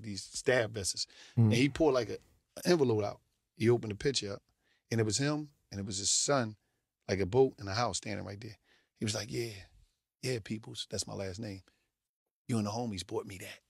these stab vests. Mm. And he pulled like a, an envelope out. He opened the picture up, and it was him, and it was his son, like a boat and a house standing right there. He was like, "Yeah, yeah, peoples, that's my last name. You and the homies bought me that."